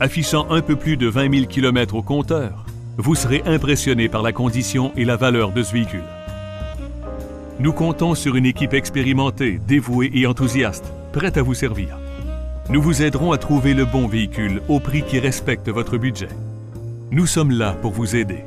affichant un peu plus de 20 000 km au compteur, vous serez impressionné par la condition et la valeur de ce véhicule. Nous comptons sur une équipe expérimentée, dévouée et enthousiaste, prête à vous servir. Nous vous aiderons à trouver le bon véhicule au prix qui respecte votre budget. Nous sommes là pour vous aider.